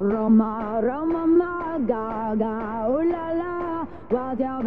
Roma, Roma, Gaga, ooh la la, what's your